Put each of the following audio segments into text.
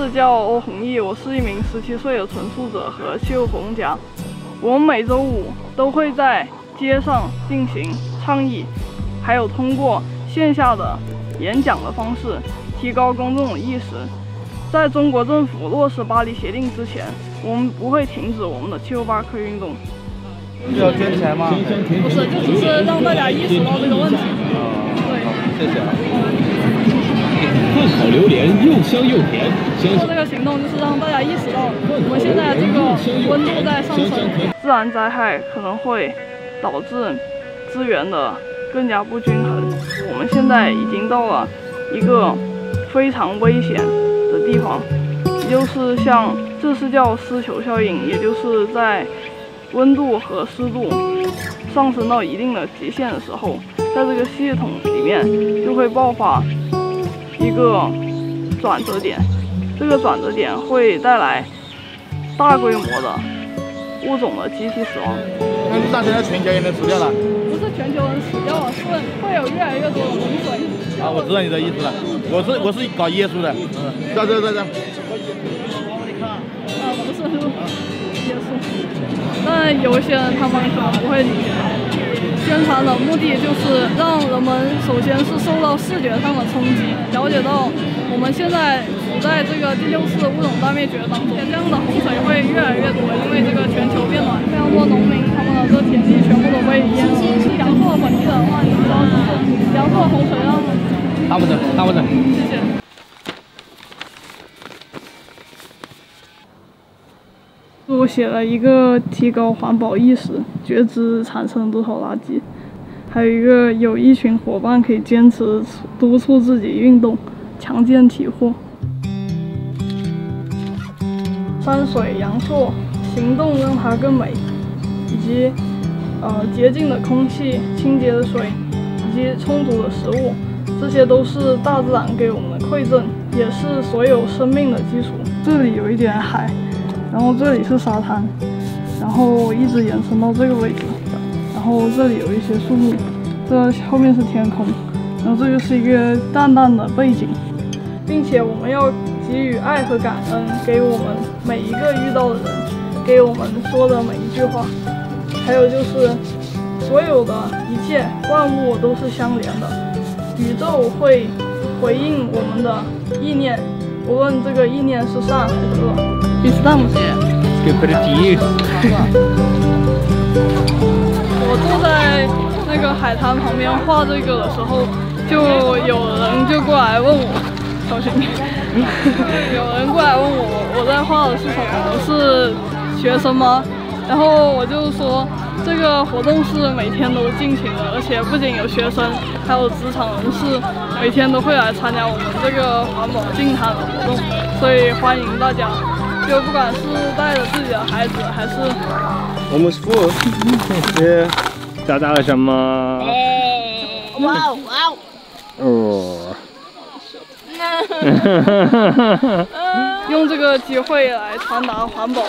字叫欧弘毅，我是一名十七岁的纯素者和气候活动家。我们每周五都会在街上进行倡议，还有通过线下的演讲的方式提高公众的意识。在中国政府落实巴黎协定之前，我们不会停止我们的七六八课运动。要捐钱吗？不是，就只是让大家意识到这个问题。对，谢谢。炭烤榴莲又香又甜。做这个行动就是让大家意识到，我们现在这个温度在上升，自然灾害可能会导致资源的更加不均衡。我们现在已经到了一个非常危险的地方，就是像这是叫湿球效应，也就是在温度和湿度上升到一定的极限的时候，在这个系统里面就会爆发。一个转折点，这个转折点会带来大规模的物种的集体死亡。那你咋现在全球也能死掉了？不是全球人死掉了，是会有越来越多的洪水。啊，我知道你的意思了。我是我是搞耶稣的。嗯在这在这。啊，不是耶稣。但有一些人他们可能不会理解。宣传的目的就是让人们首先是受到视觉上的冲击，了解到我们现在处在这个第六次物种大灭绝当中，这样的洪水会越来越多，因为这个全球变暖，非常多农民他们的这田地全部都被淹了。阳朔本地的话，你知道是阳朔洪水让大不整，大不整，谢谢。写了一个提高环保意识，觉知产生多少垃圾，还有一个有一群伙伴可以坚持督促自己运动，强健体魄。山水阳朔，行动让它更美，以及呃洁净的空气、清洁的水以及充足的食物，这些都是大自然给我们的馈赠，也是所有生命的基础。这里有一点海。然后这里是沙滩，然后一直延伸到这个位置，然后这里有一些树木，这后面是天空，然后这个是一个淡淡的背景，并且我们要给予爱和感恩给我们每一个遇到的人，给我们说的每一句话，还有就是所有的一切万物都是相连的，宇宙会回应我们的意念，无论这个意念是善还是恶。第四大母鸡。我坐在那个海滩旁边画这个的时候，就有人就过来问我，小心，有人过来问我，我在画的是什么？是学生吗？然后我就说，这个活动是每天都进行的，而且不仅有学生，还有职场人士，每天都会来参加我们这个环保净滩的活动，所以欢迎大家。就不管是带着自己的孩子，还是我们是找到了什么？哇哦哇哦！哦，用这个机会来传达环保，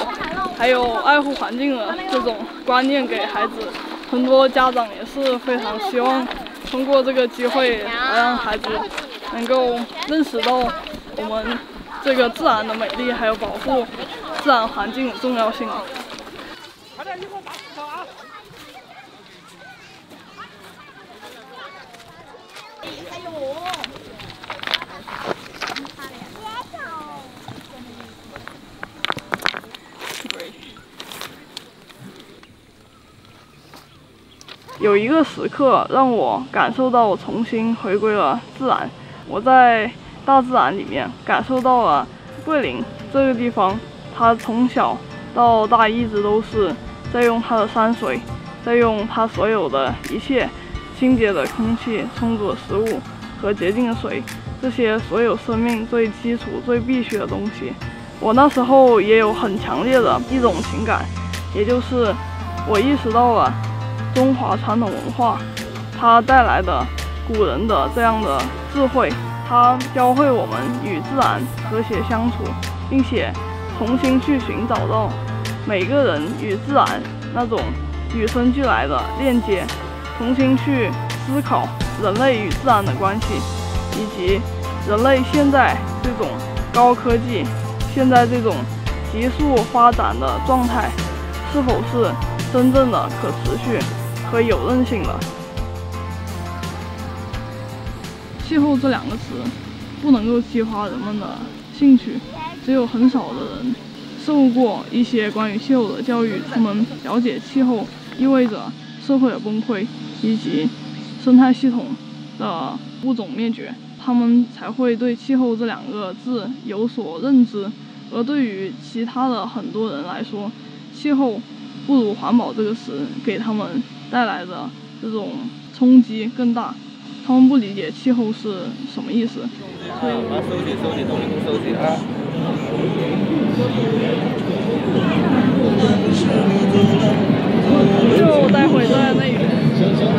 还有爱护环境的这种观念给孩子。很多家长也是非常希望通过这个机会来让孩子能够认识到我们。这个自然的美丽，还有保护自然环境的重要性。快点，一会打石头啊！有我。有一个时刻让我感受到我重新回归了自然，我在。大自然里面感受到了桂林这个地方，它从小到大一直都是在用它的山水，在用它所有的一切清洁的空气、充足的食物和洁净的水，这些所有生命最基础、最必须的东西。我那时候也有很强烈的一种情感，也就是我意识到了中华传统文化它带来的古人的这样的智慧。它教会我们与自然和谐相处，并且重新去寻找到每个人与自然那种与生俱来的链接，重新去思考人类与自然的关系，以及人类现在这种高科技、现在这种急速发展的状态是否是真正的可持续和有韧性的？气候这两个词不能够激发人们的兴趣，只有很少的人受过一些关于气候的教育，他们了解气候意味着社会的崩溃以及生态系统的物种灭绝。他们才会对气候这两个字有所认知，而对于其他的很多人来说，气候不如环保这个词给他们带来的这种冲击更大。他们不理解气候是什么意思。把收集收集，东西都收集啊。就待会在那边，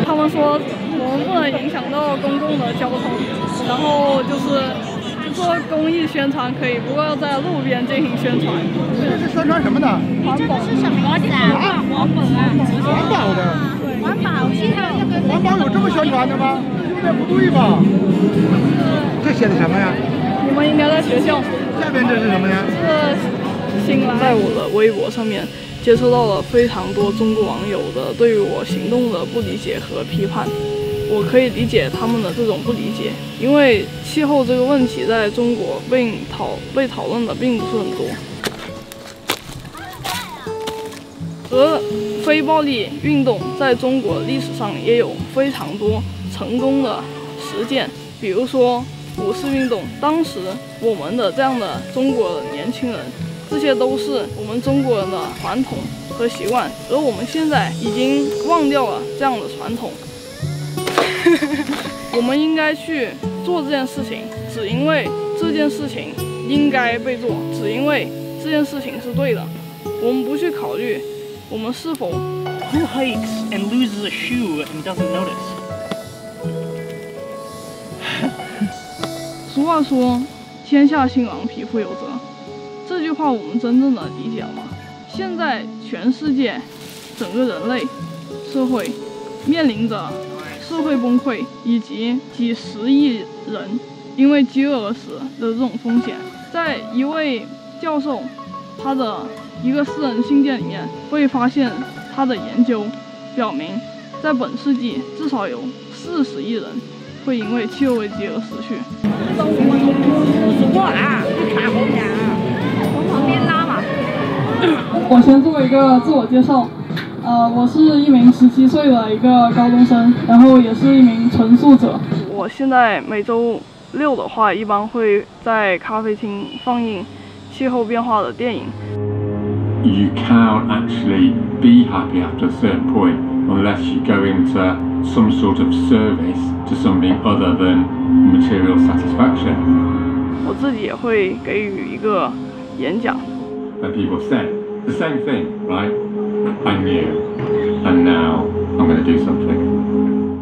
他们说我们不能影响到公共的交通，然后就是做公益宣传可以，不过要在路边进行宣传。这是宣传什么的？环保是什么意思啊？环保啊，环保的。环保气候环保有这么宣传的吗？有点不对吧？这写的什么呀？你们应该在学校。下边这是什么呀？是新来。在我的微博上面接收到了非常多中国网友的对于我行动的不理解和批判。我可以理解他们的这种不理解，因为气候这个问题在中国被讨被讨论的并不是很多。而非暴力运动在中国历史上也有非常多成功的实践，比如说五四运动，当时我们的这样的中国年轻人，这些都是我们中国人的传统和习惯，而我们现在已经忘掉了这样的传统。我们应该去做这件事情，只因为这件事情应该被做，只因为这件事情是对的。我们不去考虑我们是否。Who hates and loses a shoe and doesn't notice? 俗话说：“天下兴亡，匹夫有责。”这句话我们真正的理解了吗？现在全世界，整个人类社会面临着社会崩溃以及几十亿人因为饥饿而死的这种风险。在一位教授他的一个私人信件里面会发现，他的研究表明，在本世纪至少有四十亿人会因为气候危机而死去。主播啊，大红娘，从旁边拉嘛。我先做一个自我介绍，呃，我是一名十七岁的一个高中生，然后也是一名纯素者。我现在每周六的话，一般会在咖啡厅放映气候变化的电影。you cannot actually be happy after a certain point unless you go into some sort of service to something other than material satisfaction. 我自己也会给予一个演讲。 And people said the same thing, right? I knew, and now I'm going to do something.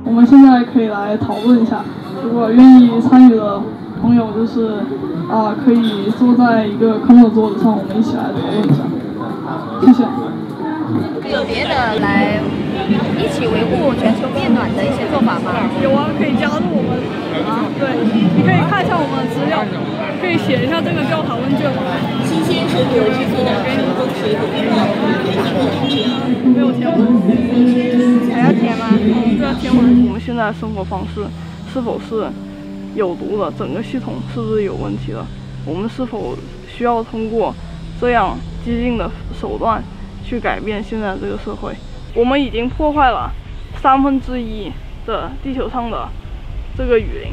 我们现在可以来讨论一下，如果愿意参与的朋友，就是啊、可以坐在一个空的桌子上，我们一起来讨论一下。谢谢。有别的来 一起维护全球变暖的一些做法吗？有啊，可以加入我们啊，对，你可以看一下我们的资料，可以写一下这个调查问卷。新鲜水果制作的人工水果冰棒，没有填完，还要填吗？对啊，填完。我们现在的生活方式是否是有毒的？整个系统是不是有问题的？我们是否需要通过这样激进的手段去改变现在这个社会？我们已经破坏了三分之一的地球上的这个雨林，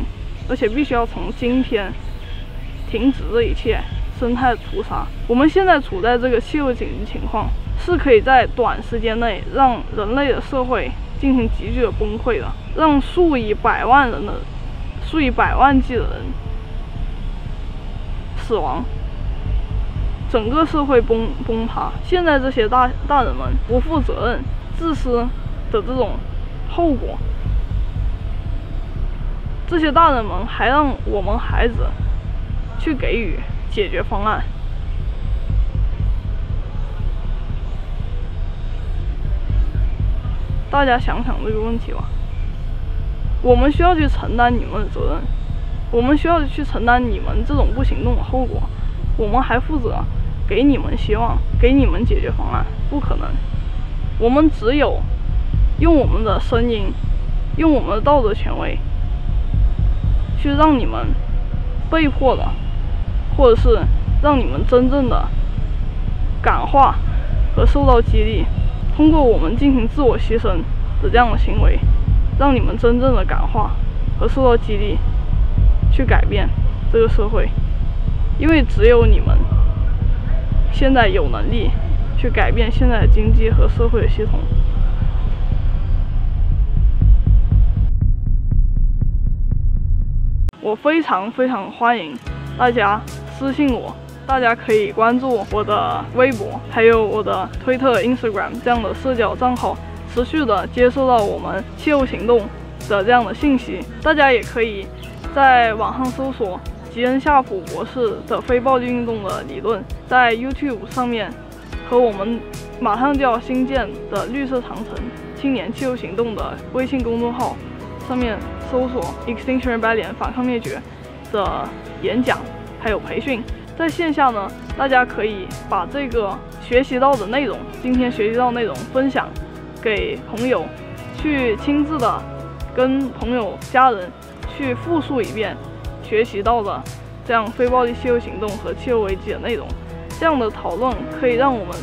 而且必须要从今天停止这一切生态屠杀。我们现在处在这个气候紧急情况，是可以在短时间内让人类的社会进行急剧的崩溃的，让数以百万人的、数以百万计的人死亡，整个社会崩崩塌。现在这些大大人们不负责任、自私的这种后果，这些大人们还让我们孩子去给予解决方案。大家想想这个问题吧。我们需要去承担你们的责任，我们需要去承担你们这种不行动的后果。我们还负责给你们希望，给你们解决方案，不可能。我们只有用我们的声音，用我们的道德权威，去让你们被迫的，或者是让你们真正的感化和受到激励，通过我们进行自我牺牲的这样的行为，让你们真正的感化和受到激励，去改变这个社会。因为只有你们现在有能力去改变现在的经济和社会的系统。我非常非常欢迎大家私信我，大家可以关注我的微博，还有我的推特、Instagram 这样的社交账号，持续的接收到我们气候行动的这样的信息。大家也可以在网上搜索吉恩夏普博士的非暴力运动的理论，在 YouTube 上面和我们马上就要新建的绿色长城青年气候行动的微信公众号上面。搜索 Extinction Rebellion 反抗灭绝的演讲，还有培训。在线下呢，大家可以把这个学习到的内容，今天学习到内容分享给朋友，去亲自的跟朋友、家人去复述一遍学习到的这样非暴力气候行动和气候危机的内容。这样的讨论可以让我们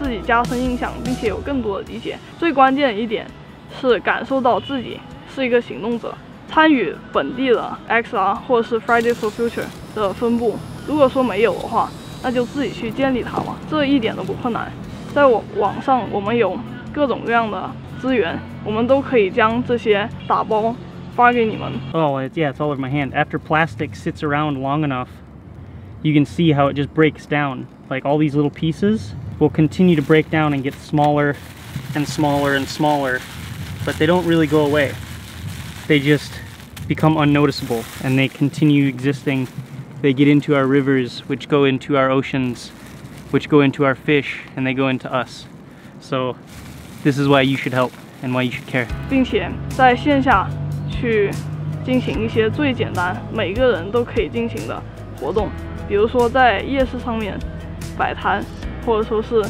自己加深印象，并且有更多的理解。最关键的一点是感受到自己是一个行动者。参与本地的 XR 或是 Friday for Future 的分布，如果说没有的话，那就自己去建立它嘛，这一点都不困难。在网网上，我们有各种各样的资源，我们都可以将这些打包发给你们。Oh, yeah, it's all over my hand. After plastic sits around long enough, you can see how it just breaks down. Like all these little pieces will continue to break down and get smaller and smaller and smaller, but they don't really go away. They just become unnoticeable and they continue existing. They get into our rivers, which go into our oceans, which go into our fish, and they go into us. So this is why you should help and why you should care. 并且在线下去进行一些最简单、每个人都可以进行的活动， 比如说在夜市上面摆摊，或者说是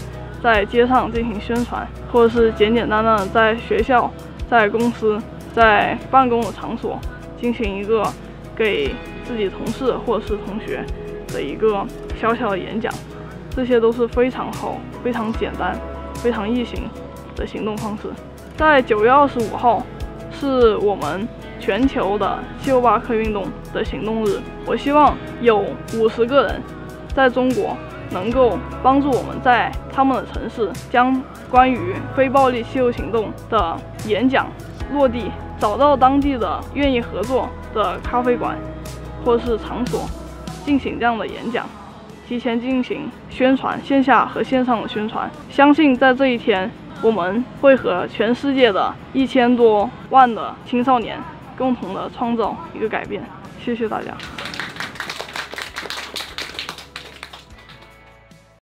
在街上进行宣传，或者是简简单单的在学校、在公司、在办公的场所。进行一个给自己同事或者是同学的一个小小的演讲，这些都是非常好、非常简单、非常易行的行动方式。在九月二十五号是我们全球的气候巴克运动的行动日，我希望有五十个人在中国能够帮助我们在他们的城市将关于非暴力气候行动的演讲落地。找到当地的愿意合作的咖啡馆或是场所，进行这样的演讲，提前进行宣传，线下和线上的宣传。相信在这一天，我们会和全世界的一千多万的青少年共同的创造一个改变。谢谢大家。